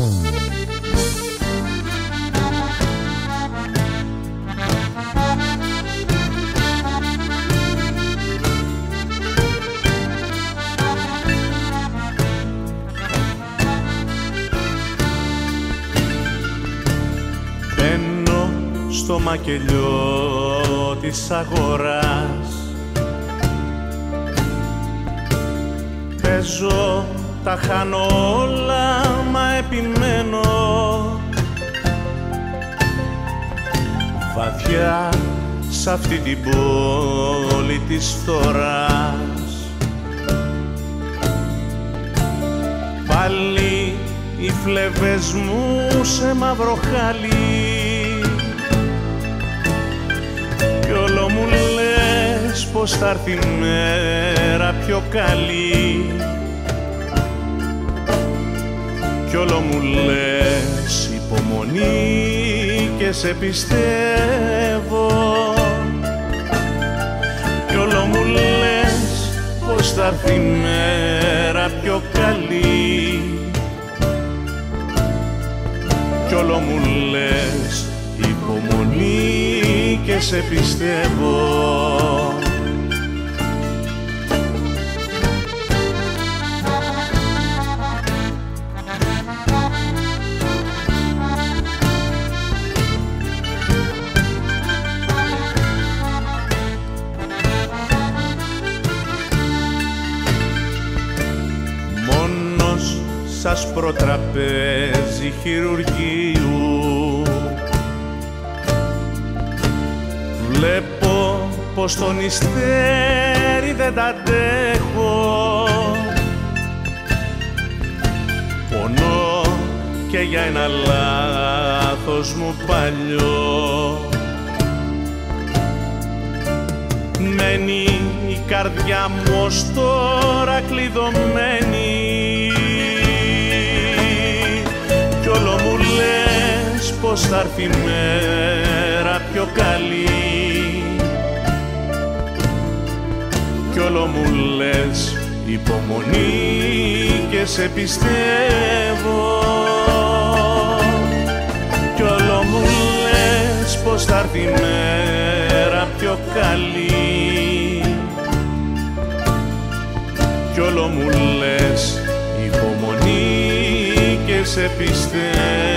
Μπαίνω στο μακελιό της αγοράς. Παίζω, τα χάνω όλα, μα επιμένω Βαθιά σ' αυτή την πόλη της φθοράς. Πάλι οι φλεβές μου σε μαύρο χάλι. Κι όλο μου λες πως θα έρθει η μέρα πιο καλή κι όλο μου λες. Υπομονή και σε πιστεύω. Κι όλο μου λες πως θα έρθει η μέρα πιο καλή. Κι όλο μου λες υπομονή και σε πιστεύω Μόνος σας προτραπέζι χειρουργείου. Βλέπω πως τον ιστέρι δεν τα αντέχω. Πονώ και για ένα λάθος μου παλιό. Μένει η καρδιά μου ως τώρα κλειδωμένη πως θα έρθει η μέρα πιο καλή. Κι όλο μου λες υπομονή και σε πιστεύω. Κι όλο μου λες πως θα έρθει η μέρα πιο καλή. Κι όλο μου λες υπομονή και σε πιστεύω